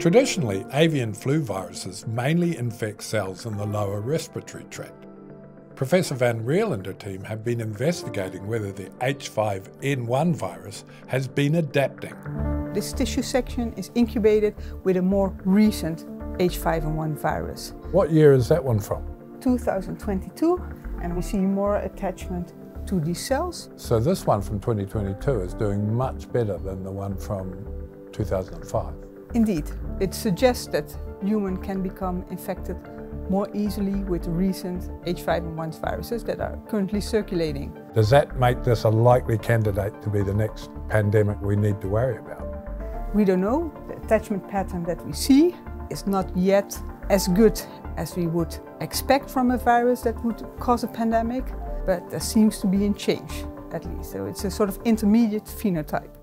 Traditionally, avian flu viruses mainly infect cells in the lower respiratory tract. Professor Van Riel and her team have been investigating whether the H5N1 virus has been adapting. This tissue section is incubated with a more recent H5N1 virus. What year is that one from? 2022, and we see more attachment to these cells. So this one from 2022 is doing much better than the one from 2005. Indeed, it suggests that human can become infected more easily with recent H5N1 viruses that are currently circulating. Does that make this a likely candidate to be the next pandemic we need to worry about? We don't know. The attachment pattern that we see is not yet as good as we would expect from a virus that would cause a pandemic, but there seems to be a change at least. So it's a sort of intermediate phenotype.